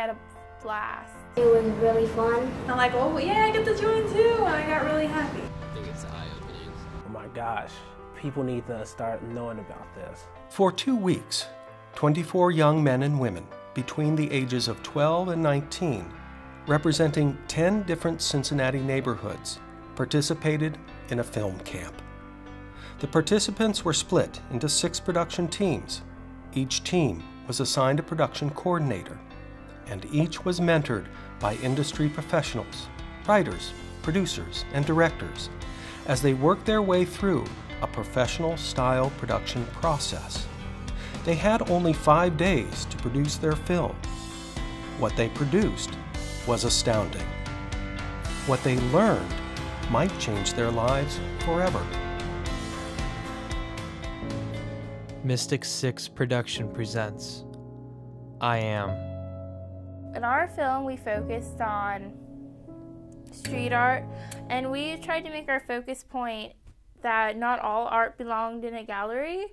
had a blast. It was really fun. I'm like, oh yeah, I get to join too. And I got really happy. I think it's eye-opening. Oh my gosh, people need to start knowing about this. For two weeks, 24 young men and women between the ages of 12 and 19, representing 10 different Cincinnati neighborhoods, participated in a film camp. The participants were split into six production teams. Each team was assigned a production coordinator, and each was mentored by industry professionals, writers, producers, and directors as they worked their way through a professional style production process. They had only five days to produce their film. What they produced was astounding. What they learned might change their lives forever. Mystic Six Production presents I Am. In our film, we focused on street art, and we tried to make our focus point that not all art belonged in a gallery.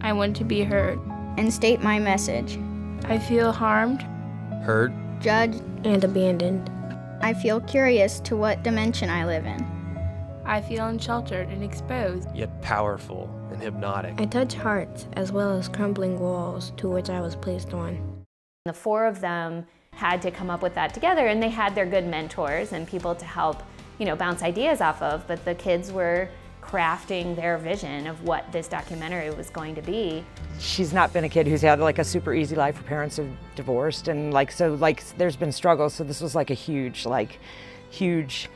I want to be heard. And state my message. I feel harmed, Heard, Judged and abandoned. I feel curious to what dimension I live in. I feel unsheltered and exposed. yet powerful and hypnotic. I touch hearts as well as crumbling walls to which I was placed on. The four of them had to come up with that together and they had their good mentors and people to help, you know, bounce ideas off of, but the kids were crafting their vision of what this documentary was going to be. she's not been a kid who's had like a super easy life. Her parents have divorced, and like so, like there's been struggles. So this was like a huge, like, huge,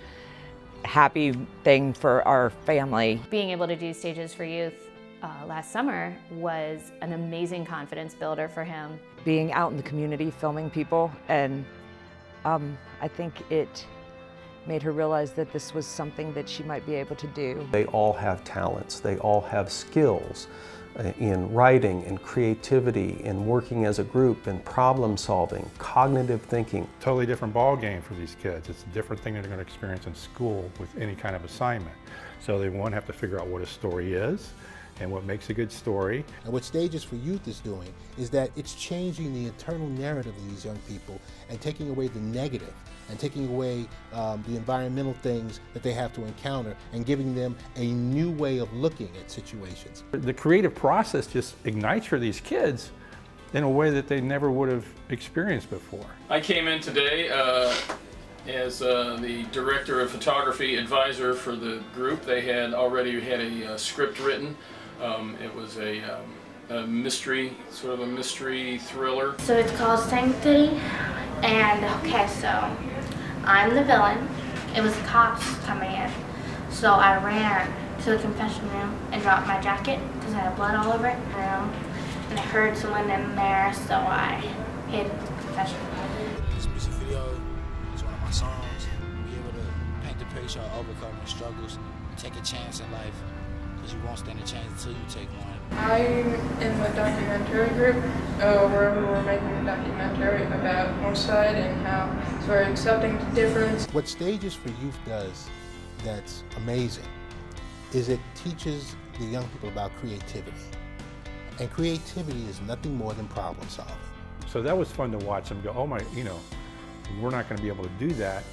happy thing for our family. Being able to do Stages for Youth uh, last summer was an amazing confidence builder for him. Being out in the community, filming people, and um, I think it made her realize that this was something that she might be able to do. They all have talents, they all have skills uh, in writing and creativity, in working as a group, in problem solving, cognitive thinking. totally different ball game for these kids. It's a different thing that they're going to experience in school with any kind of assignment. So they one have to figure out what a story is and what makes a good story. And what Stages for Youth is doing is that it's changing the internal narrative of these young people and taking away the negative and taking away um, the environmental things that they have to encounter and giving them a new way of looking at situations. The creative process just ignites for these kids in a way that they never would have experienced before. I came in today uh, as uh, the director of photography advisor for the group. They had already had a uh, script written. Um, it was a, um, a mystery, sort of a mystery thriller. So it's called Sanctity. And okay, so I'm the villain. It was the cops coming in. So I ran to the confession room and dropped my jacket because I had blood all over it. Room. And I heard someone in there, so I hid the confession room. This music video is one of my songs. Be able to paint the picture of overcoming struggles and take a chance in life. Because you won't stand a chance until you take one. I'm in the documentary group uh, where we're making a documentary about Northside and how it's very accepting to difference. What Stages for Youth does that's amazing is it teaches the young people about creativity. And creativity is nothing more than problem solving. So that was fun to watch them go, oh my, you know, we're not going to be able to do that.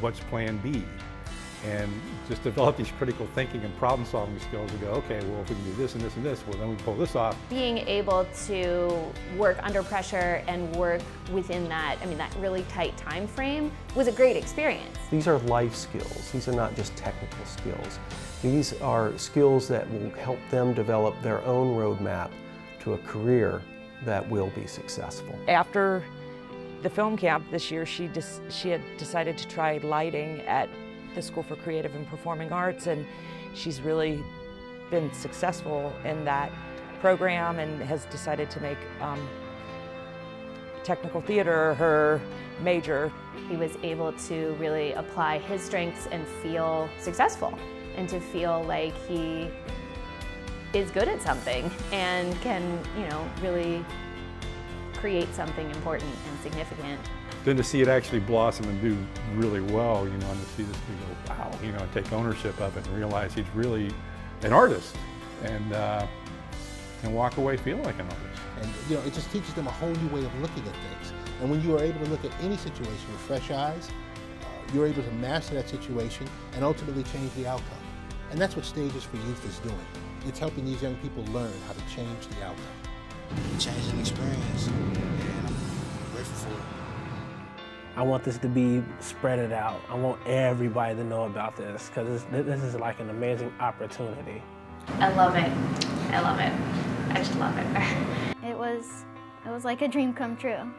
What's plan B? And just develop these critical thinking and problem solving skills to go, okay, well, if we can do this and this and this, well, then we pull this off. Being able to work under pressure and work within that, I mean, that really tight time frame was a great experience. These are life skills, these are not just technical skills. These are skills that will help them develop their own roadmap to a career that will be successful. After the film camp this year, she she had decided to try lighting at the School for Creative and Performing Arts, and she's really been successful in that program and has decided to make um, technical theater her major. He was able to really apply his strengths and feel successful and to feel like he is good at something and can, you know, really create something important and significant. Then to see it actually blossom and do really well, you know, and to see this kid go, wow, you know, and take ownership of it and realize he's really an artist and, uh, and walk away feeling like an artist. And you know, it just teaches them a whole new way of looking at things. And when you are able to look at any situation with fresh eyes, uh, you're able to master that situation and ultimately change the outcome. And that's what Stages for Youth is doing. It's helping these young people learn how to change the outcome. Changing experience, and I want this to be spreaded out. I want everybody to know about this because this is like an amazing opportunity. I love it. I love it. I just love it. it was it was like a dream come true.